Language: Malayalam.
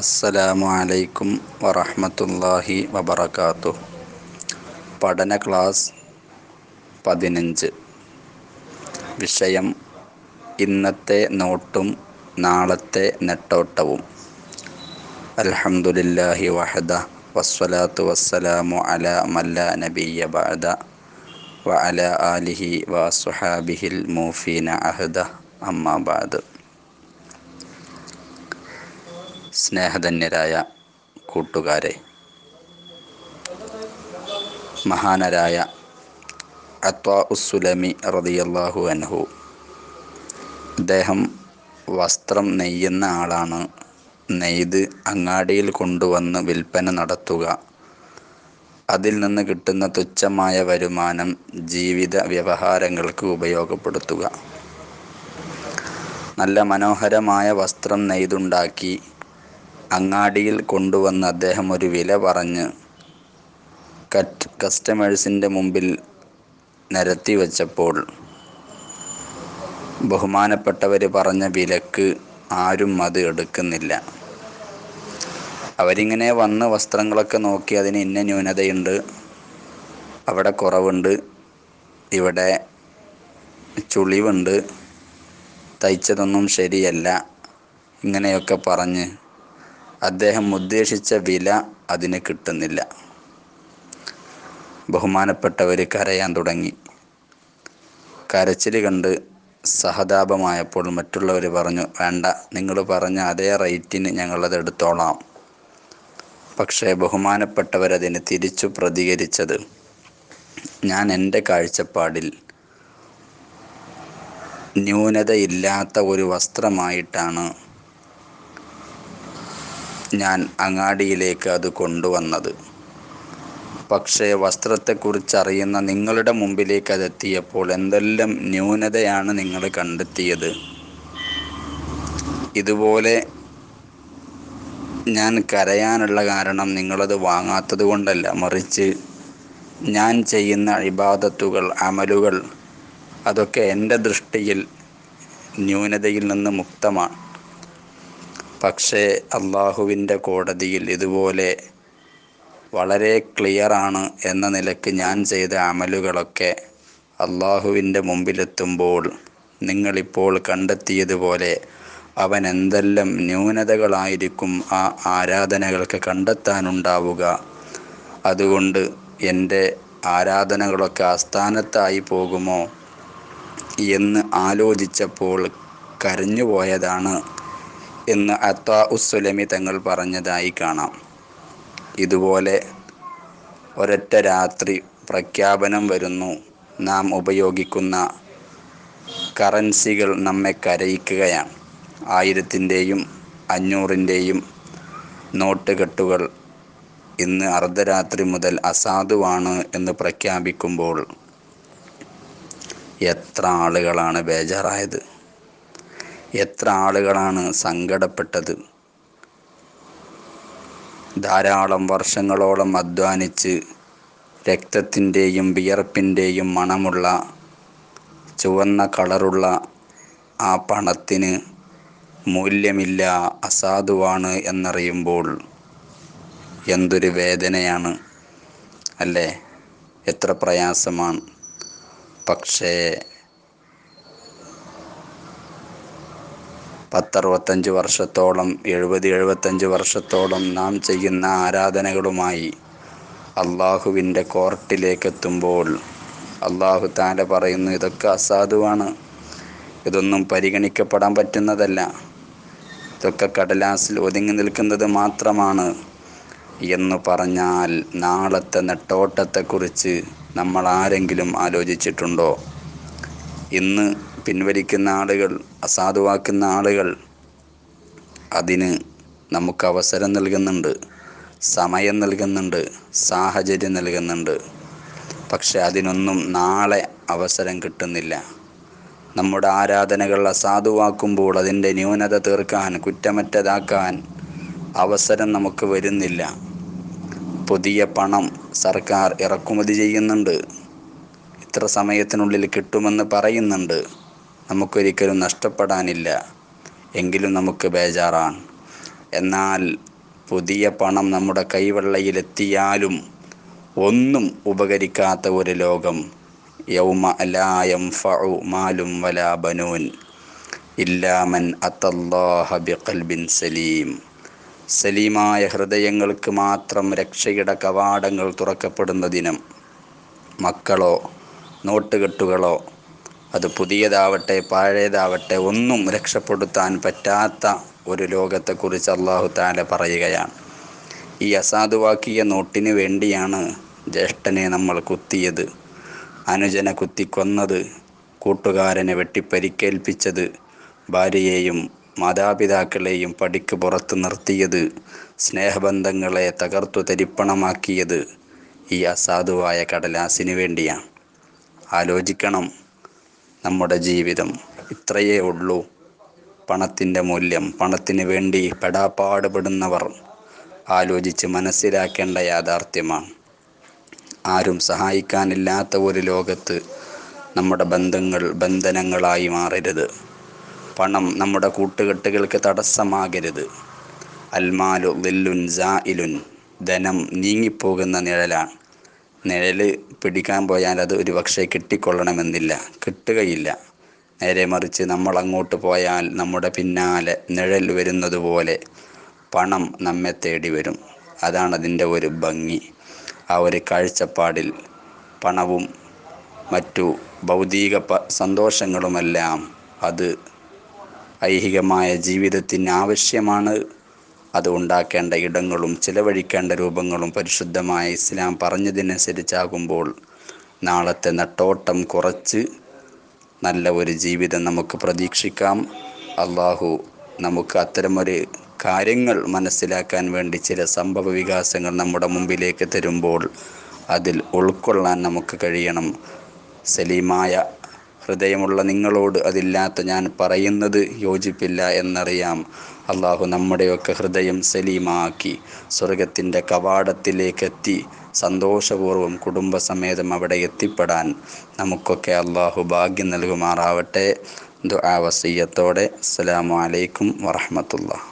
അസ്സലാമു അലൈക്കും വറഹ്മത്തുള്ളാഹി വബറകാതുഹു പഠന ക്ലാസ് പതിനഞ്ച്. വിഷയം ഇന്നത്തെ നോട്ടും നാളത്തെ നെട്ടോട്ടവും. അൽഹംദുലില്ലാഹി വഹദ വസ്സലാത്തു വസ്സലാമു അലാ മല്ല നബിയ ബഅദ വഅല ആലിഹി വസുഹാബിഹിൽ മൂഫീന അഹദ അമ്മാ ബഅദ് സ്നേഹധന്യരായ കൂട്ടുകാരെ മഹാനരായ അത്വാ ഉസ്സുലമി റളിയല്ലാഹു അൻഹു. അദ്ദേഹം വസ്ത്രം നെയ്യുന്ന ആളാണ്. നെയ്ത് അങ്ങാടിയിൽ കൊണ്ടുവന്ന് വിൽപ്പന നടത്തുക. അതിൽ നിന്ന് കിട്ടുന്ന തുച്ഛമായ വരുമാനം ജീവിത വ്യവഹാരങ്ങൾക്ക് ഉപയോഗപ്പെടുത്തുക. നല്ല മനോഹരമായ വസ്ത്രം നെയ്തുണ്ടാക്കി അങ്ങാടിയിൽ കൊണ്ടുവന്ന് അദ്ദേഹം ഒരു വില പറഞ്ഞ് കറ്റ് കസ്റ്റമേഴ്സിന്റെ മുമ്പിൽ നിരത്തി വച്ചപ്പോൾ ബഹുമാനപ്പെട്ടവർ പറഞ്ഞ വിലക്ക് ആരും അത് എടുക്കുന്നില്ല. അവരിങ്ങനെ വന്ന് വസ്ത്രങ്ങളൊക്കെ നോക്കി അതിന് ഇന്ന ന്യൂനതയുണ്ട് അവിടെ കുറവുണ്ട് ഇവിടെ ചുളിവുണ്ട് തയ്ച്ചതൊന്നും ശരിയല്ല ഇങ്ങനെയൊക്കെ പറഞ്ഞ് അദ്ദേഹം ഉദ്ദേശിച്ച വില അതിന് കിട്ടുന്നില്ല. ബഹുമാനപ്പെട്ടവർ കരയാൻ തുടങ്ങി. കരച്ചിൽ കണ്ട് സഹതാപമായപ്പോൾ മറ്റുള്ളവർ പറഞ്ഞു വേണ്ട നിങ്ങൾ പറഞ്ഞ അതേ റേറ്റിന് ഞങ്ങളത് എടുത്തോളാം. പക്ഷേ ബഹുമാനപ്പെട്ടവരതിന് തിരിച്ചു പ്രതികരിച്ചത് ഞാൻ എന്റെ കാഴ്ചപ്പാടിൽ ന്യൂനതയില്ലാത്ത ഒരു വസ്ത്രമായിട്ടാണ് ഞാൻ അങ്ങാടിയിലേക്ക് അത് കൊണ്ടുവന്നത്. പക്ഷേ വസ്ത്രത്തെക്കുറിച്ചറിയുന്ന നിങ്ങളുടെ മുമ്പിലേക്ക് അതെത്തിയപ്പോൾ എന്തെല്ലാം ന്യൂനതയാണ് നിങ്ങൾ കണ്ടെത്തിയത്? ഇതുപോലെ ഞാൻ കരയാനുള്ള കാരണം നിങ്ങളത് വാങ്ങാത്തത് കൊണ്ടല്ല. മറിച്ച് ഞാൻ ചെയ്യുന്ന ഇബാദത്തുകൾ അമലുകൾ അതൊക്കെ എന്റെ ദൃഷ്ടിയിൽ ന്യൂനതയിൽ നിന്ന് മുക്തമാണ് പക്ഷേ അള്ളാഹുവിന്റെ കോടതിയിൽ ഇതുപോലെ വളരെ ക്ലിയറാണ് എന്ന നിലയ്ക്ക് ഞാൻ ചെയ്ത അമലുകളൊക്കെ അള്ളാഹുവിന്റെ മുമ്പിലെത്തുമ്പോൾ നിങ്ങളിപ്പോൾ കണ്ടെത്തിയതുപോലെ അവൻ എന്തെല്ലാം ന്യൂനതകളായിരിക്കും ആ ആരാധനകൾക്ക് കണ്ടെത്താനുണ്ടാവുക. അതുകൊണ്ട് എന്റെ ആരാധനകളൊക്കെ ആസ്ഥാനത്തായി പോകുമോ എന്ന് ആലോചിച്ചപ്പോൾ കരഞ്ഞുപോയതാണ് എന്ന് അത്താ ഉസ്സുലമി തങ്ങൾ പറഞ്ഞതായി കാണാം. ഇതുപോലെ ഒരൊറ്റ രാത്രി പ്രഖ്യാപനം വരുന്നു. നാം ഉപയോഗിക്കുന്ന കറൻസികൾ നമ്മെ കരയിക്കുകയാണ്. ആയിരത്തിന്റെയും അഞ്ഞൂറിന്റെയും നോട്ട് കെട്ടുകൾ ഇന്ന് അർദ്ധരാത്രി മുതൽ അസാധുവാണ് എന്ന് പ്രഖ്യാപിക്കുമ്പോൾ എത്ര ആളുകളാണ് ബേജാറായത്. എത്ര ആളുകളാണ് സങ്കടപ്പെട്ടത്. ധാരാളം വർഷങ്ങളോളം അധ്വാനിച്ച് രക്തത്തിന്റെയും വിയർപ്പിന്റെയും മണമുള്ള ചുവന്ന കളറുള്ള ആ പണത്തിന് മൂല്യമില്ല അസാധുവാണ് എന്നറിയുമ്പോൾ എന്തൊരു വേദനയാണ് അല്ലേ? എത്ര പ്രയാസമാണ്. പക്ഷേ പത്തറുപത്തഞ്ച് വർഷത്തോളം എഴുപത് എഴുപത്തഞ്ച് വർഷത്തോളം നാം ചെയ്യുന്ന ആരാധനകളുമായി അള്ളാഹുവിന്റെ കോർട്ടിലേക്കെത്തുമ്പോൾ അള്ളാഹു താല പറയുന്നു ഇതൊക്കെ അസാധുവാണ്. ഇതൊന്നും പരിഗണിക്കപ്പെടാൻ പറ്റുന്നതല്ല. ഇതൊക്കെ കടലാസിൽ ഒതുങ്ങി നിൽക്കുന്നത് മാത്രമാണ്. എന്ന് പറഞ്ഞാൽ നാളത്തെ നെട്ടോട്ടത്തെക്കുറിച്ച് നമ്മൾ ആരെങ്കിലും ആലോചിച്ചിട്ടുണ്ടോ? ഇന്ന് പിൻവലിക്കുന്ന ആളുകൾ അസാധുവാക്കുന്ന ആളുകൾ അതിന് നമുക്ക് അവസരം നൽകുന്നുണ്ട് സമയം നൽകുന്നുണ്ട് സാഹചര്യം നൽകുന്നുണ്ട്. പക്ഷെ അതിനൊന്നും നാളെ അവസരം കിട്ടുന്നില്ല. നമ്മുടെ ആരാധനകൾ അസാധുവാക്കുമ്പോൾ അതിന്റെ ന്യൂനത തീർക്കാൻ കുറ്റമറ്റതാക്കാൻ അവസരം നമുക്ക് വരുന്നില്ല. പുതിയ പണം സർക്കാർ ഇറക്കുമതി ചെയ്യുന്നുണ്ട്. ഇത്ര സമയത്തിനുള്ളിൽ കിട്ടുമെന്ന് പറയുന്നുണ്ട്. നമുക്കൊരിക്കലും നഷ്ടപ്പെടാനില്ല. എങ്കിലും നമുക്ക് ബേജാറാണ്. എന്നാൽ പുതിയ പണം നമ്മുടെ കൈവെള്ളയിലെത്തിയാലും ഒന്നും ഉപകരിക്കാത്ത ഒരു ലോകം. യൗമ അലായം ഫഉ മാലും വലാ ബനൂൻ ഇല്ലാമൻ ബിഖൽബിൻ സലീം. സലീമായ ഹൃദയങ്ങൾക്ക് മാത്രം രക്ഷയുടെ കവാടങ്ങൾ തുറക്കപ്പെടുന്ന ദിനം. മക്കളോ നോട്ടുകെട്ടുകളോ അത് പുതിയതാവട്ടെ പഴയതാവട്ടെ ഒന്നും രക്ഷപ്പെടുത്താൻ പറ്റാത്ത ഒരു ലോകത്തെക്കുറിച്ച് അള്ളാഹു താല പറയുകയാണ്. ഈ അസാധുവാക്കിയ നോട്ടിന് വേണ്ടിയാണ് ജ്യേഷ്ഠനെ നമ്മൾ കുത്തിയത് അനുജനെ കുത്തിക്കൊന്നത് കൂട്ടുകാരനെ വെട്ടിപ്പരിക്കേൽപ്പിച്ചത് ഭാര്യയെയും മാതാപിതാക്കളെയും പടിക്ക് പുറത്ത് നിർത്തിയത് സ്നേഹബന്ധങ്ങളെ തകർത്തു തരിപ്പണമാക്കിയത് ഈ അസാധുവായ കടലാസിന് വേണ്ടിയാണ്. ആലോചിക്കണം നമ്മുടെ ജീവിതം ഇത്രയേ ഉള്ളൂ. പണത്തിന്റെ മൂല്യം പണത്തിന് വേണ്ടി പെടാപ്പാടുപെടുന്നവർ ആലോചിച്ച് മനസ്സിലാക്കേണ്ട യാഥാർത്ഥ്യമാണ്. ആരും സഹായിക്കാനില്ലാത്ത ഒരു ലോകത്ത് നമ്മുടെ ബന്ധങ്ങൾ ബന്ധനങ്ങളായി മാറരുത്. പണം നമ്മുടെ കൂട്ടുകെട്ടുകൾക്ക് തടസ്സമാകരുത്. അൽമാലു ലില്ലുൻ ജായിലുൻ ധനം നീങ്ങിപ്പോകുന്ന നിഴലാണ്. നിഴൽ പിടിക്കാൻ പോയാൽ അത് ഒരു പക്ഷേ കിട്ടിക്കൊള്ളണമെന്നില്ല. കിട്ടുകയില്ല. നേരെ മറിച്ച് നമ്മൾ അങ്ങോട്ട് പോയാൽ നമ്മുടെ പിന്നാലെ നിഴൽ വരുന്നത് പോലെ പണം നമ്മെ തേടി വരും. അതാണ് അതിന്റെ ഒരു ഭംഗി. ആ ഒരു കാഴ്ചപ്പാടിൽ പണവും മറ്റു ഭൗതിക പ സന്തോഷങ്ങളുമെല്ലാം അത് ഐഹികമായ ജീവിതത്തിന് ആവശ്യമാണ്. അത് ഉണ്ടാക്കേണ്ട ഇടങ്ങളും ചിലവഴിക്കേണ്ട രൂപങ്ങളും പരിശുദ്ധമായ ഇസ്ലാം പറഞ്ഞതിനനുസരിച്ചാകുമ്പോൾ നാളത്തെ നട്ടോട്ടം കുറച്ച് നല്ല ഒരു ജീവിതം നമുക്ക് പ്രതീക്ഷിക്കാം. അള്ളാഹു നമുക്ക് അത്തരമൊരു കാര്യങ്ങൾ മനസ്സിലാക്കാൻ വേണ്ടി ചില സംഭവ വികാസങ്ങൾ നമ്മുടെ മുമ്പിലേക്ക് തരുമ്പോൾ അതിൽ ഉൾക്കൊള്ളാൻ നമുക്ക് കഴിയണം. സലീമായ ഹൃദയമുള്ള നിങ്ങളോട് അതില്ലാത്ത ഞാൻ പറയുന്നത് യോജിപ്പില്ല എന്നറിയാം. അള്ളാഹു നമ്മുടെയൊക്കെ ഹൃദയം സലീമാക്കി സ്വർഗത്തിന്റെ കവാടത്തിലേക്കെത്തി സന്തോഷപൂർവം കുടുംബസമേതം അവിടെ എത്തിപ്പെടാൻ നമുക്കൊക്കെ അള്ളാഹു ഭാഗ്യം നൽകുമാറാവട്ടെ. ദുആ വസീയത്തോടെ. അസ്സലാമു അലൈക്കും വറഹ്മത്തുള്ളാഹി.